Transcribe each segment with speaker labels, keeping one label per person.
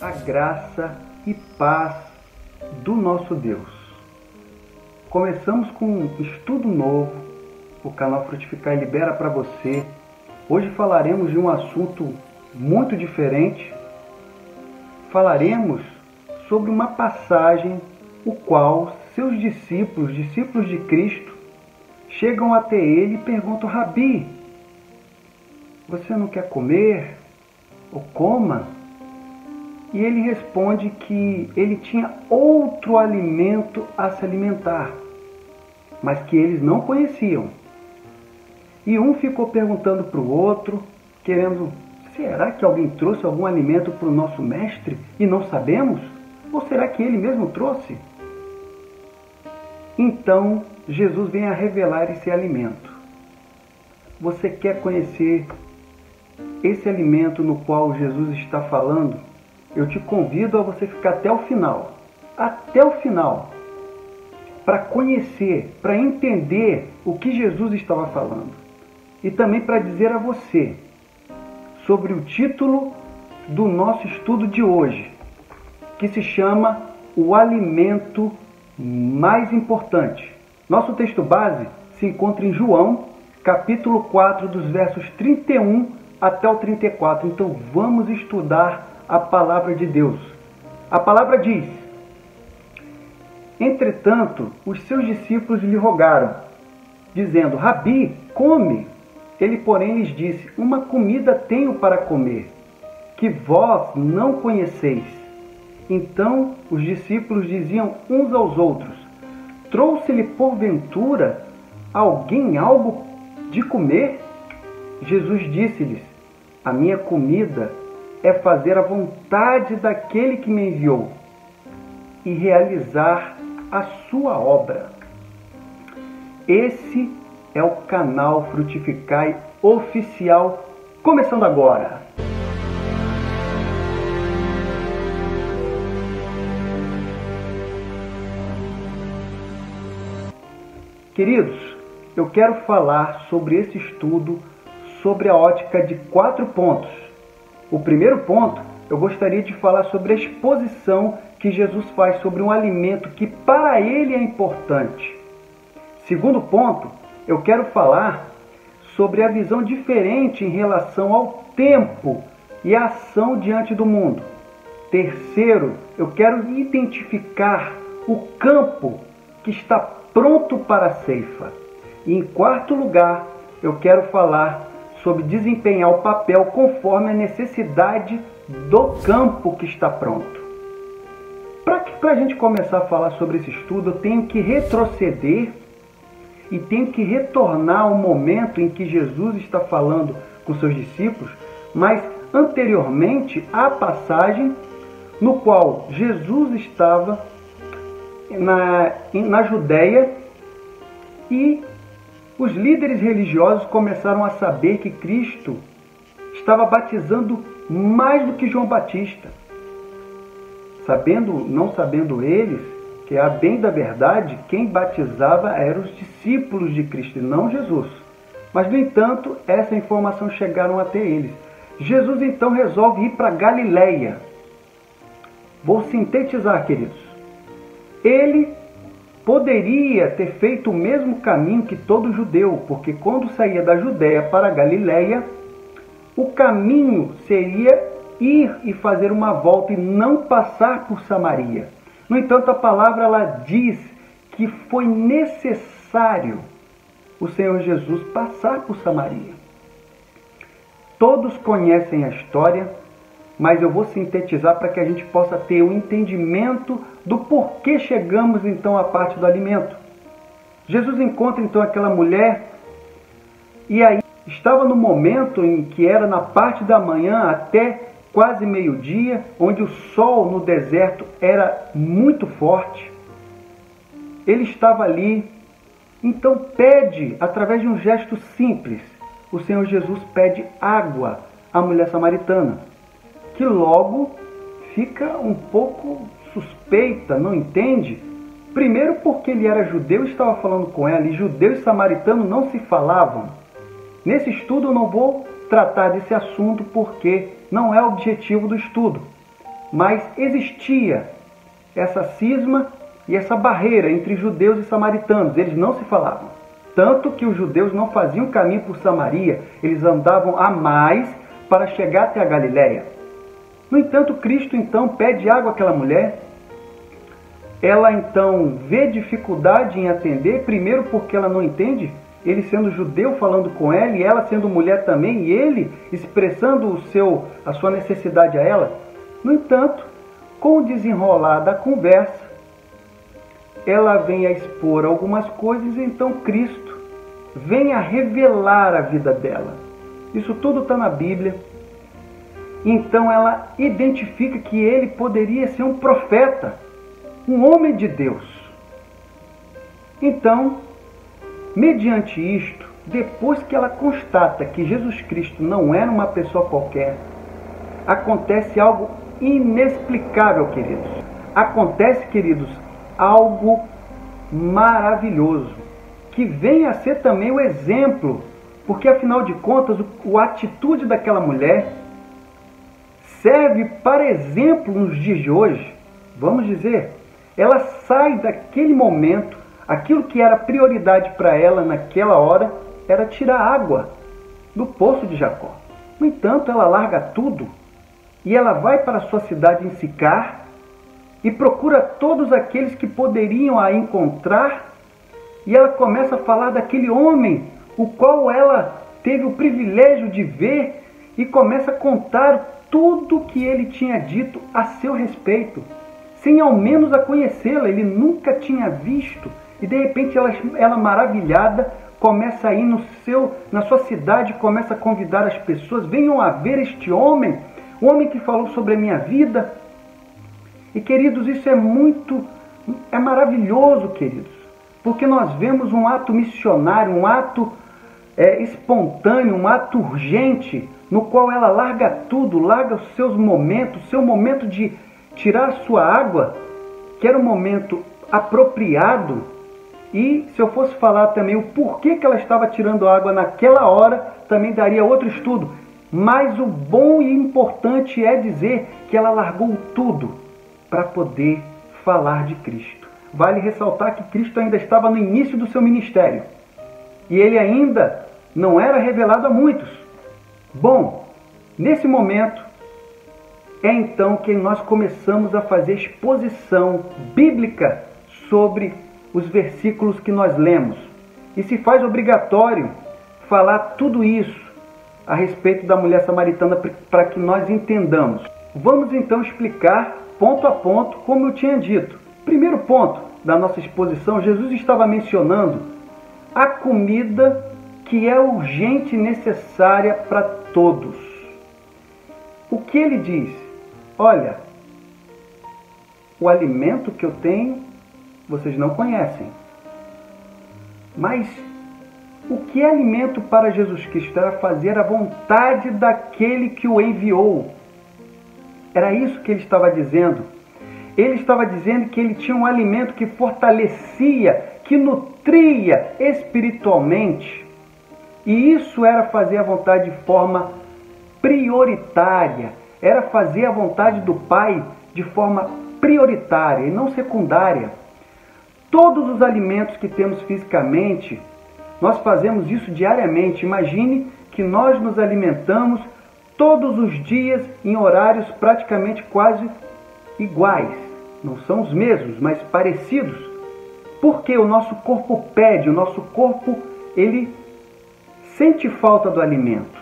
Speaker 1: a graça e paz do nosso Deus. Começamos com um estudo novo, o canal Frutificar libera para você. Hoje falaremos de um assunto muito diferente. Falaremos sobre uma passagem o qual seus discípulos, discípulos de Cristo, chegam até ele e perguntam: Rabi, você não quer comer? Ou coma? E ele responde que ele tinha outro alimento a se alimentar, mas que eles não conheciam. E um ficou perguntando para o outro, querendo: será que alguém trouxe algum alimento para o nosso mestre e não sabemos? Ou será que ele mesmo trouxe? Então Jesus vem a revelar esse alimento. Você quer conhecer esse alimento no qual Jesus está falando? Eu te convido a você ficar até o final. Até o final. Para conhecer, para entender o que Jesus estava falando. E também para dizer a você sobre o título do nosso estudo de hoje, que se chama O Alimento Mais Importante. Nosso texto base se encontra em João, capítulo 4, dos versos 31 até o 34. Então vamos estudar a palavra de Deus. A palavra diz: Entretanto, os seus discípulos lhe rogaram, dizendo: Rabi, come. Ele, porém, lhes disse: Uma comida tenho para comer, que vós não conheceis. Então os discípulos diziam uns aos outros: Trouxe-lhe porventura alguém algo de comer? Jesus disse-lhes: A minha comida é fazer a vontade daquele que me enviou e realizar a sua obra. Esse é o canal Frutificai oficial, começando agora. Queridos, eu quero falar sobre esse estudo sobre a ótica de quatro pontos o primeiro ponto, eu gostaria de falar sobre a exposição que Jesus faz sobre um alimento que para ele é importante. Segundo ponto, eu quero falar sobre a visão diferente em relação ao tempo e a ação diante do mundo. Terceiro, eu quero identificar o campo que está pronto para a ceifa. E em quarto lugar, eu quero falar sobre desempenhar o papel conforme a necessidade do campo que está pronto. Para a gente começar a falar sobre esse estudo, eu tenho que retroceder e tenho que retornar ao momento em que Jesus está falando com seus discípulos, mas anteriormente à passagem no qual Jesus estava na, na Judéia e os líderes religiosos começaram a saber que Cristo estava batizando mais do que João Batista. Sabendo, não sabendo eles, que a bem da verdade, quem batizava eram os discípulos de Cristo e não Jesus. Mas, no entanto, essa informação chegaram até eles. Jesus então resolve ir para Galiléia. Vou sintetizar, queridos. Ele poderia ter feito o mesmo caminho que todo judeu, porque quando saía da Judéia para a Galiléia, o caminho seria ir e fazer uma volta e não passar por Samaria. No entanto, a palavra ela diz que foi necessário o Senhor Jesus passar por Samaria. Todos conhecem a história, mas eu vou sintetizar para que a gente possa ter o um entendimento do porquê chegamos então à parte do alimento. Jesus encontra então aquela mulher e aí estava no momento em que era na parte da manhã até quase meio-dia, onde o sol no deserto era muito forte. Ele estava ali, então pede, através de um gesto simples, o Senhor Jesus pede água à mulher samaritana que logo fica um pouco suspeita, não entende? Primeiro porque ele era judeu e estava falando com ela, e judeu e samaritano não se falavam. Nesse estudo eu não vou tratar desse assunto porque não é o objetivo do estudo. mas existia essa cisma e essa barreira entre judeus e samaritanos. Eles não se falavam. Tanto que os judeus não faziam caminho por Samaria, eles andavam a mais para chegar até a Galiléia. No entanto, Cristo então pede água àquela mulher. Ela então vê dificuldade em atender, primeiro porque ela não entende, ele sendo judeu falando com ela e ela sendo mulher também, e ele expressando o seu a sua necessidade a ela. No entanto, com o desenrolar da conversa, ela vem a expor algumas coisas, e então Cristo vem a revelar a vida dela. Isso tudo está na Bíblia. Então ela identifica que ele poderia ser um profeta, um homem de Deus. Então, mediante isto, depois que ela constata que Jesus Cristo não era uma pessoa qualquer, acontece algo inexplicável, queridos. Acontece, queridos, algo maravilhoso, que vem a ser também o exemplo, porque afinal de contas, a atitude daquela mulher serve para exemplo nos dias de hoje. Vamos dizer, ela sai daquele momento, aquilo que era prioridade para ela naquela hora era tirar água do poço de Jacó. No entanto, ela larga tudo e ela vai para a sua cidade em Sicar e procura todos aqueles que poderiam a encontrar, e ela começa a falar daquele homem, o qual ela teve o privilégio de ver, e começa a contar tudo o que ele tinha dito a seu respeito, sem ao menos a conhecê-la, ele nunca tinha visto, e de repente ela, ela maravilhada começa a ir no seu, na sua cidade, começa a convidar as pessoas, venham a ver este homem, o homem que falou sobre a minha vida, e queridos, isso é muito, é maravilhoso, queridos, porque nós vemos um ato missionário, um ato é, espontâneo, um ato urgente, no qual ela larga tudo, larga os seus momentos, seu momento de tirar sua água, que era um momento apropriado, e se eu fosse falar também o porquê que ela estava tirando água naquela hora, também daria outro estudo. Mas o bom e importante é dizer que ela largou tudo para poder falar de Cristo. Vale ressaltar que Cristo ainda estava no início do seu ministério e ele ainda não era revelado a muitos. Bom, nesse momento é então que nós começamos a fazer exposição bíblica sobre os versículos que nós lemos. E se faz obrigatório falar tudo isso a respeito da mulher samaritana para que nós entendamos. Vamos então explicar ponto a ponto, como eu tinha dito. Primeiro ponto da nossa exposição, Jesus estava mencionando a comida que é urgente e necessária para todos. O que ele diz? Olha, o alimento que eu tenho vocês não conhecem. Mas o que é alimento para Jesus Cristo? Era fazer a vontade daquele que o enviou. Era isso que ele estava dizendo. Ele estava dizendo que ele tinha um alimento que fortalecia, que nutria espiritualmente. E isso era fazer a vontade de forma prioritária, era fazer a vontade do Pai de forma prioritária e não secundária. Todos os alimentos que temos fisicamente, nós fazemos isso diariamente. Imagine que nós nos alimentamos todos os dias em horários praticamente quase iguais. Não são os mesmos, mas parecidos. Porque o nosso corpo pede, o nosso corpo ele sente falta do alimento.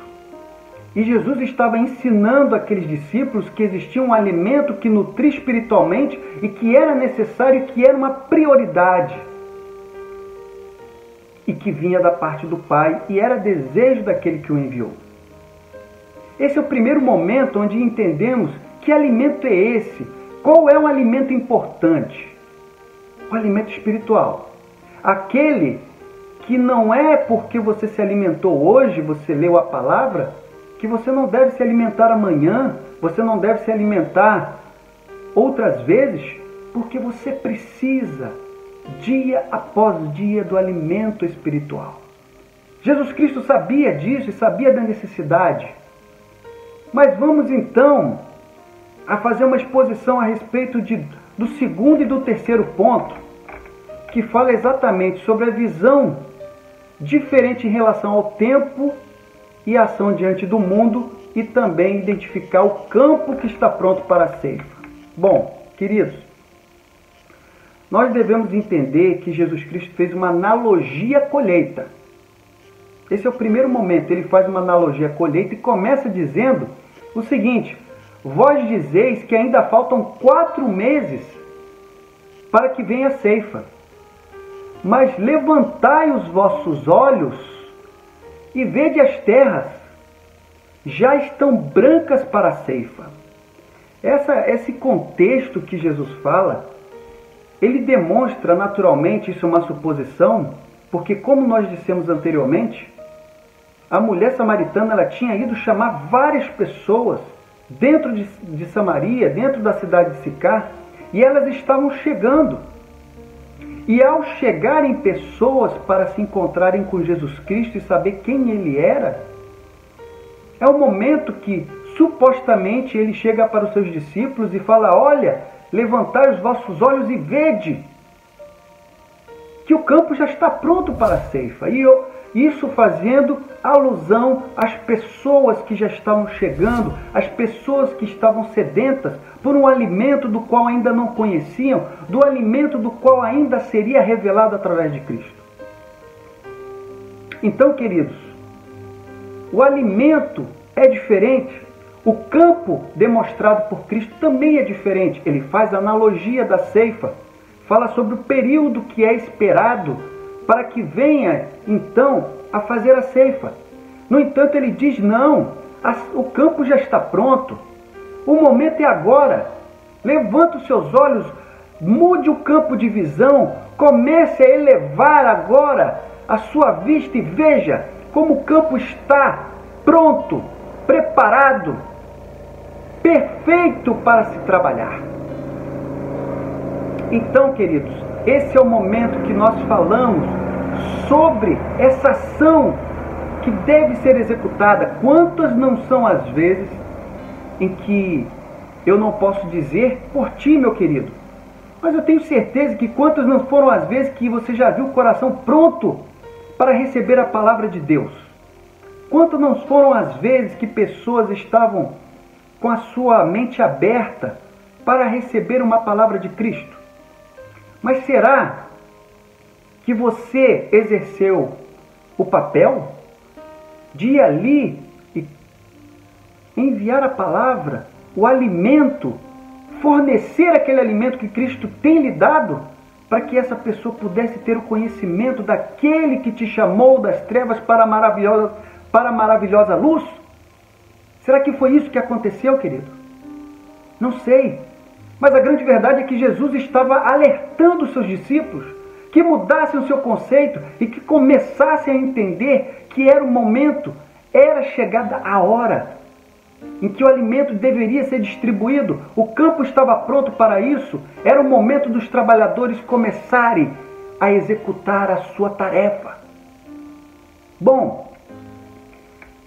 Speaker 1: E Jesus estava ensinando aqueles discípulos que existia um alimento que nutria espiritualmente e que era necessário que era uma prioridade. E que vinha da parte do Pai e era desejo daquele que o enviou. Esse é o primeiro momento onde entendemos que alimento é esse, qual é o alimento importante. O alimento espiritual. Aquele que não é porque você se alimentou hoje, você leu a palavra, que você não deve se alimentar amanhã, você não deve se alimentar outras vezes, porque você precisa, dia após dia, do alimento espiritual. Jesus Cristo sabia disso e sabia da necessidade. Mas vamos então a fazer uma exposição a respeito de, do segundo e do terceiro ponto, que fala exatamente sobre a visão diferente em relação ao tempo e ação diante do mundo e também identificar o campo que está pronto para a ceifa. Bom, queridos, nós devemos entender que Jesus Cristo fez uma analogia à colheita. Esse é o primeiro momento, ele faz uma analogia à colheita e começa dizendo o seguinte: Vós dizeis que ainda faltam quatro meses para que venha a ceifa. Mas levantai os vossos olhos e vede as terras, já estão brancas para a ceifa. Essa, esse contexto que Jesus fala, ele demonstra naturalmente, isso é uma suposição, porque como nós dissemos anteriormente, a mulher samaritana ela tinha ido chamar várias pessoas dentro de, de Samaria, dentro da cidade de Sicar, e elas estavam chegando. E ao chegarem pessoas para se encontrarem com Jesus Cristo e saber quem ele era, é o momento que supostamente ele chega para os seus discípulos e fala: Olha, levantai os vossos olhos e vede que o campo já está pronto para a ceifa. E eu, isso fazendo alusão às pessoas que já estavam chegando, às pessoas que estavam sedentas por um alimento do qual ainda não conheciam, do alimento do qual ainda seria revelado através de Cristo. Então, queridos, o alimento é diferente. O campo demonstrado por Cristo também é diferente. Ele faz analogia da ceifa, fala sobre o período que é esperado para que venha então a fazer a ceifa. No entanto, ele diz: não, o campo já está pronto, o momento é agora. Levanta os seus olhos, mude o campo de visão, comece a elevar agora a sua vista e veja como o campo está pronto, preparado, perfeito para se trabalhar. Então, queridos, esse é o momento que nós falamos sobre essa ação que deve ser executada. Quantas não são as vezes em que eu não posso dizer por ti, meu querido, mas eu tenho certeza que quantas não foram as vezes que você já viu o coração pronto para receber a palavra de Deus? Quantas não foram as vezes que pessoas estavam com a sua mente aberta para receber uma palavra de Cristo? Mas será que você exerceu o papel de ali e enviar a palavra, o alimento, fornecer aquele alimento que Cristo tem lhe dado, para que essa pessoa pudesse ter o conhecimento daquele que te chamou das trevas para a maravilhosa, para a maravilhosa luz? Será que foi isso que aconteceu, querido? Não sei. Mas a grande verdade é que Jesus estava alertando seus discípulos que mudassem o seu conceito e que começassem a entender que era o momento, era chegada a hora em que o alimento deveria ser distribuído. O campo estava pronto para isso. Era o momento dos trabalhadores começarem a executar a sua tarefa. Bom,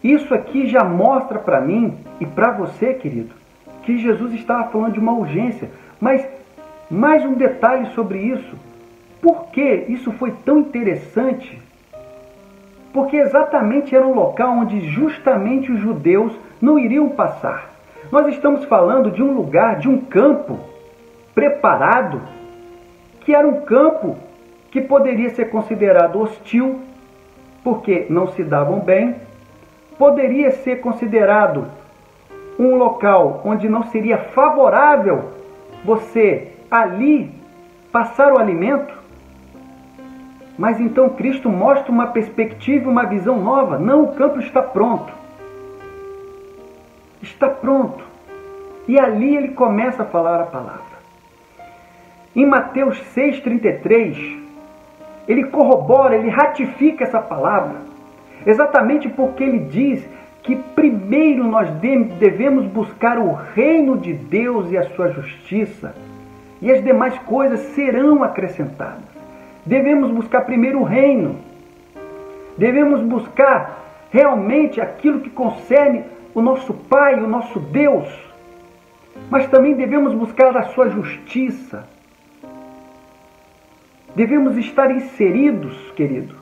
Speaker 1: isso aqui já mostra para mim e para você, querido, que Jesus estava falando de uma urgência. Mas mais um detalhe sobre isso. Por que isso foi tão interessante? Porque exatamente era um local onde justamente os judeus não iriam passar. Nós estamos falando de um lugar, de um campo preparado, que era um campo que poderia ser considerado hostil, porque não se davam bem, poderia ser considerado um local onde não seria favorável você ali passar o alimento, mas então Cristo mostra uma perspectiva, uma visão nova. Não, o campo está pronto. Está pronto. E ali ele começa a falar a palavra. Em Mateus 6,33, ele corrobora, ele ratifica essa palavra, exatamente porque ele diz que primeiro nós devemos buscar o reino de Deus e a sua justiça, e as demais coisas serão acrescentadas. Devemos buscar primeiro o reino. Devemos buscar realmente aquilo que concerne o nosso Pai, o nosso Deus. mas também devemos buscar a sua justiça. Devemos estar inseridos, querido,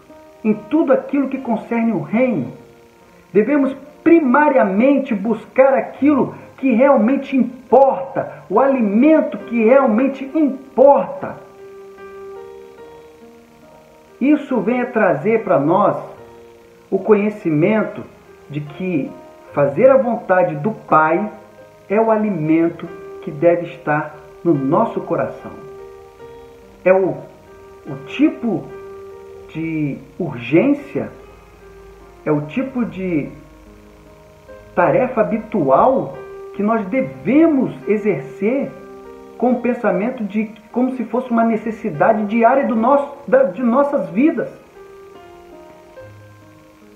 Speaker 1: em tudo aquilo que concerne o reino. Devemos primariamente buscar aquilo que realmente importa, o alimento que realmente importa. Isso vem a trazer para nós o conhecimento de que fazer a vontade do Pai é o alimento que deve estar no nosso coração. É o, o tipo de urgência, é o tipo de tarefa habitual que nós devemos exercer com o pensamento de como se fosse uma necessidade diária do nosso, de nossas vidas.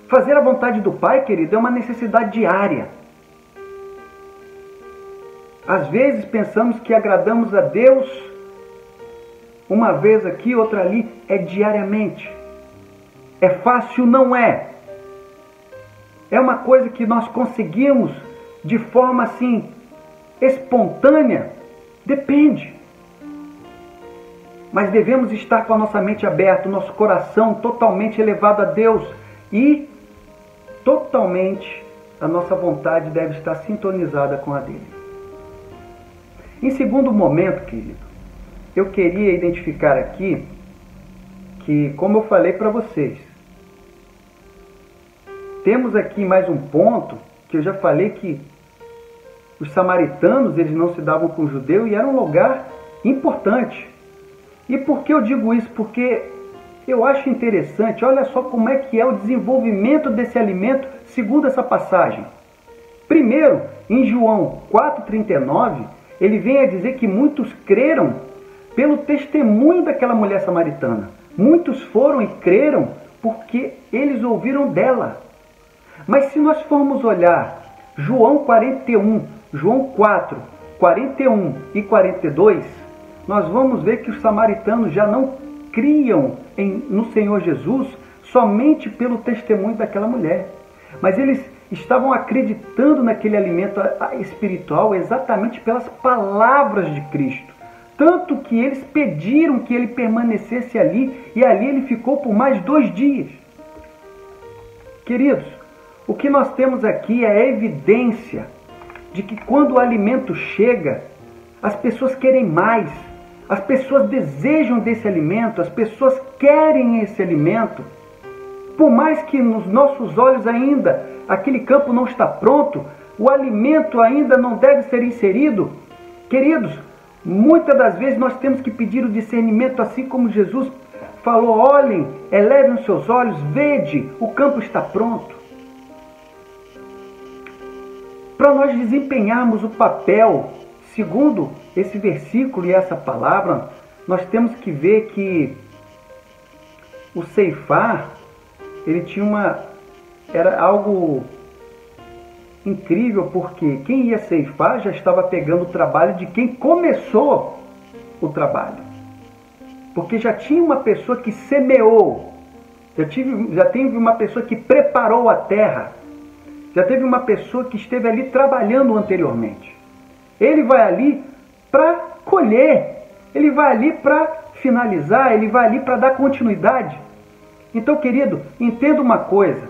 Speaker 1: Fazer a vontade do Pai, querido, é uma necessidade diária. Às vezes pensamos que agradamos a Deus uma vez aqui, outra ali, é diariamente. É fácil? Não é. É uma coisa que nós conseguimos de forma assim espontânea? Depende. Mas devemos estar com a nossa mente aberta, o nosso coração totalmente elevado a Deus e totalmente a nossa vontade deve estar sintonizada com a dele. Em segundo momento, querido, eu queria identificar aqui que, como eu falei para vocês, temos aqui mais um ponto que eu já falei que os samaritanos eles não se davam com o judeu e era um lugar importante. E por que eu digo isso? Porque eu acho interessante, olha só como é que é o desenvolvimento desse alimento segundo essa passagem. Primeiro, em João 4,39, ele vem a dizer que muitos creram pelo testemunho daquela mulher samaritana. Muitos foram e creram porque eles ouviram dela. Mas se nós formos olhar João 41, João 4, 41 e 42, nós vamos ver que os samaritanos já não criam em, no Senhor Jesus somente pelo testemunho daquela mulher, mas eles estavam acreditando naquele alimento espiritual exatamente pelas palavras de Cristo. Tanto que eles pediram que ele permanecesse ali e ali ele ficou por mais dois dias. Queridos, o que nós temos aqui é a evidência de que quando o alimento chega, as pessoas querem mais, as pessoas desejam desse alimento, as pessoas querem esse alimento. Por mais que nos nossos olhos ainda aquele campo não está pronto, o alimento ainda não deve ser inserido. Queridos, muitas das vezes nós temos que pedir o discernimento, assim como Jesus falou: olhem, elevem os seus olhos, vede, o campo está pronto. Para nós desempenharmos o papel, segundo esse versículo e essa palavra, nós temos que ver que o ceifar, ele tinha uma era algo incrível porque quem ia ceifar já estava pegando o trabalho de quem começou o trabalho. Porque já tinha uma pessoa que semeou, já, tive, já teve uma pessoa que preparou a terra, já teve uma pessoa que esteve ali trabalhando anteriormente. Ele vai ali para colher, ele vai ali para finalizar, ele vai ali para dar continuidade. Então, querido, entenda uma coisa: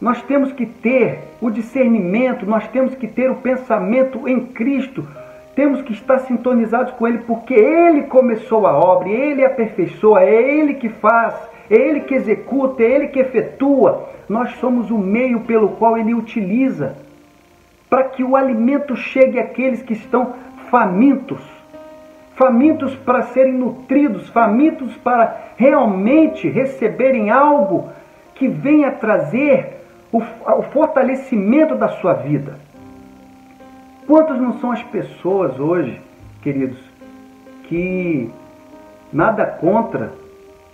Speaker 1: nós temos que ter o discernimento, nós temos que ter o pensamento em Cristo, temos que estar sintonizados com Ele, porque Ele começou a obra, Ele aperfeiçoa, é Ele que faz, é Ele que executa, é Ele que efetua. Nós somos o meio pelo qual Ele utiliza para que o alimento chegue àqueles que estão famintos famintos para serem nutridos, famintos para realmente receberem algo que venha trazer o, o fortalecimento da sua vida. Quantas não são as pessoas hoje, queridos, que nada contra,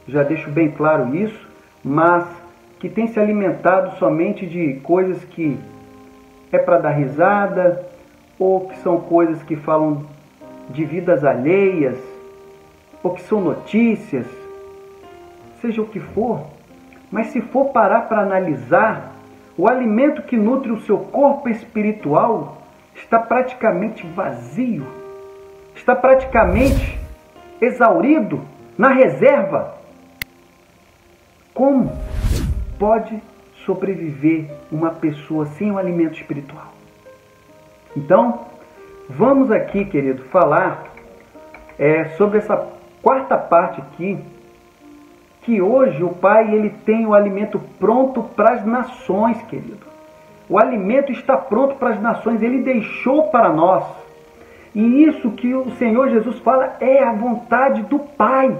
Speaker 1: já deixo bem claro isso, mas que tem se alimentado somente de coisas que é para dar risada, ou que são coisas que falam de vidas alheias, ou que são notícias, seja o que for, mas se for parar para analisar, o alimento que nutre o seu corpo espiritual está praticamente vazio, está praticamente exaurido, na reserva. Como pode sobreviver uma pessoa sem o alimento espiritual? Então, vamos aqui, querido, falar é, sobre essa quarta parte aqui, que hoje o Pai ele tem o alimento pronto para as nações, querido. O alimento está pronto para as nações, ele deixou para nós. E isso que o Senhor Jesus fala é a vontade do Pai.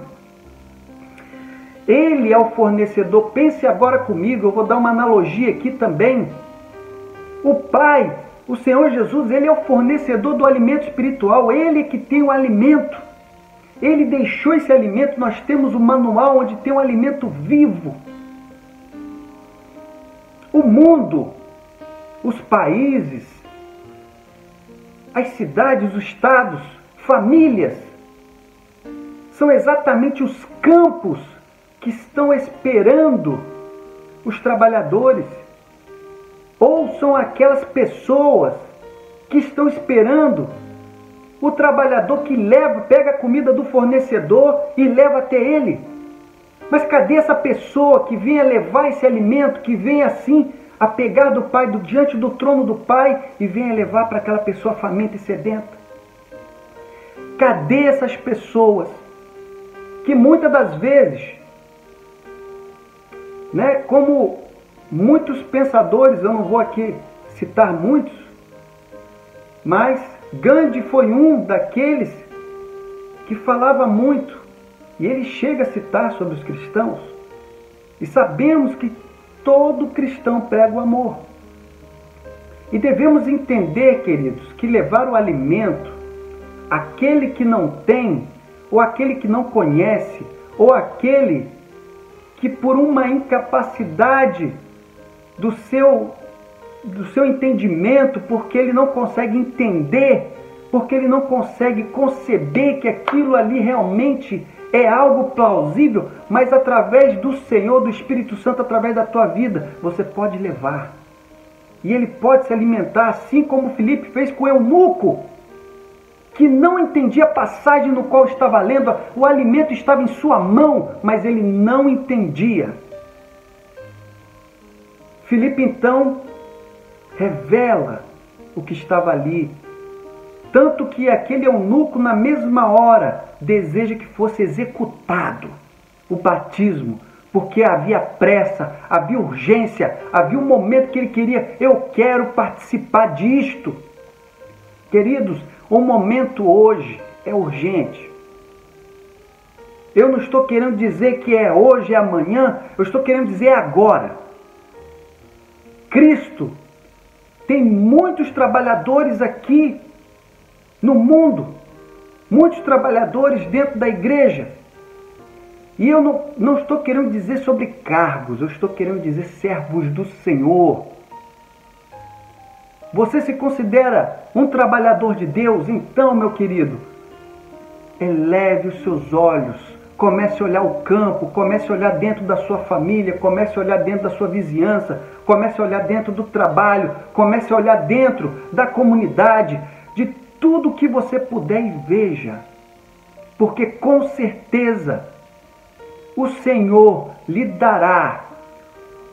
Speaker 1: Ele é o fornecedor. Pense agora comigo, eu vou dar uma analogia aqui também. O Pai, o Senhor Jesus, ele é o fornecedor do alimento espiritual, ele é que tem o alimento. Ele deixou esse alimento, nós temos um manual onde tem um alimento vivo. O mundo, os países, as cidades, os estados, famílias, são exatamente os campos que estão esperando os trabalhadores, ou são aquelas pessoas que estão esperando o trabalhador que leva, pega a comida do fornecedor e leva até ele. Mas cadê essa pessoa que venha levar esse alimento, que vem assim a pegar do Pai, do, diante do trono do Pai e venha levar para aquela pessoa faminta e sedenta? Cadê essas pessoas que muitas das vezes, né, como muitos pensadores, eu não vou aqui citar muitos, mas Gandhi foi um daqueles que falava muito, e ele chega a citar sobre os cristãos. E sabemos que todo cristão prega o amor. E devemos entender, queridos, que levar o alimento àquele que não tem, ou aquele que não conhece, ou aquele que por uma incapacidade do seu do seu entendimento, porque ele não consegue entender, porque ele não consegue conceber que aquilo ali realmente é algo plausível, mas através do Senhor, do Espírito Santo, através da tua vida, você pode levar. E ele pode se alimentar, assim como Felipe fez com o eunuco, que não entendia a passagem no qual estava lendo, o alimento estava em sua mão, mas ele não entendia. Felipe então revela o que estava ali. Tanto que aquele eunuco, na mesma hora, deseja que fosse executado o batismo, porque havia pressa, havia urgência, havia um momento que ele queria, eu quero participar disto. Queridos, o momento hoje é urgente. Eu não estou querendo dizer que é hoje, é amanhã, eu estou querendo dizer agora. Cristo tem muitos trabalhadores aqui no mundo, muitos trabalhadores dentro da igreja. E eu não, não estou querendo dizer sobre cargos, eu estou querendo dizer servos do Senhor. Você se considera um trabalhador de Deus? Então, meu querido, eleve os seus olhos Comece a olhar o campo, comece a olhar dentro da sua família, comece a olhar dentro da sua vizinhança, comece a olhar dentro do trabalho, comece a olhar dentro da comunidade, de tudo que você puder e veja. Porque com certeza o Senhor lhe dará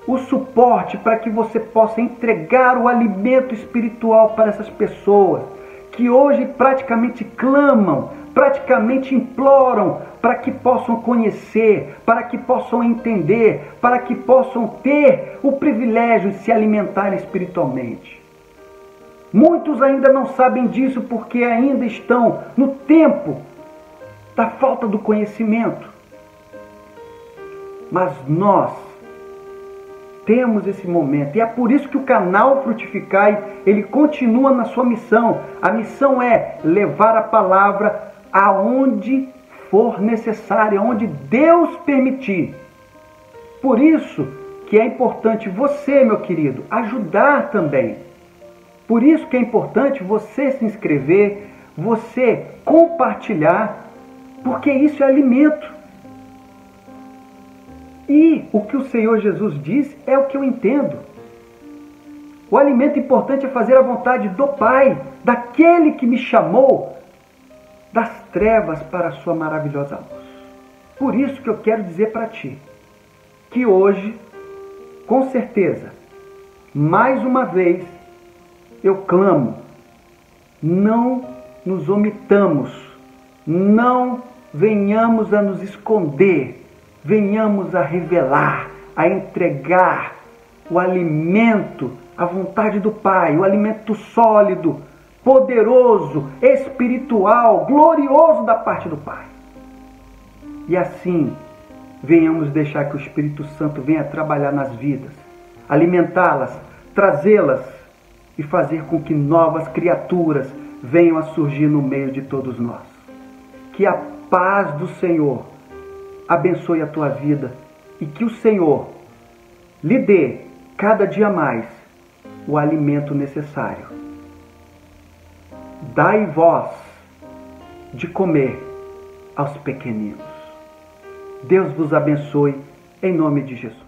Speaker 1: o suporte para que você possa entregar o alimento espiritual para essas pessoas que hoje praticamente clamam praticamente imploram para que possam conhecer, para que possam entender, para que possam ter o privilégio de se alimentar espiritualmente. Muitos ainda não sabem disso porque ainda estão no tempo da falta do conhecimento. Mas nós temos esse momento e é por isso que o canal Frutificai ele continua na sua missão. A missão é levar a palavra aonde for necessário, aonde Deus permitir. Por isso que é importante você, meu querido, ajudar também. Por isso que é importante você se inscrever, você compartilhar, porque isso é alimento. E o que o Senhor Jesus diz é o que eu entendo. O alimento importante é fazer a vontade do Pai, daquele que me chamou das trevas para a sua maravilhosa luz. Por isso que eu quero dizer para ti que hoje, com certeza, mais uma vez, eu clamo, não nos omitamos, não venhamos a nos esconder, venhamos a revelar, a entregar o alimento, a vontade do Pai, o alimento sólido, poderoso, espiritual, glorioso da parte do Pai. E assim, venhamos deixar que o Espírito Santo venha trabalhar nas vidas, alimentá-las, trazê-las e fazer com que novas criaturas venham a surgir no meio de todos nós. Que a paz do Senhor abençoe a tua vida e que o Senhor lhe dê cada dia mais o alimento necessário. Dai vós de comer aos pequeninos. Deus vos abençoe em nome de Jesus.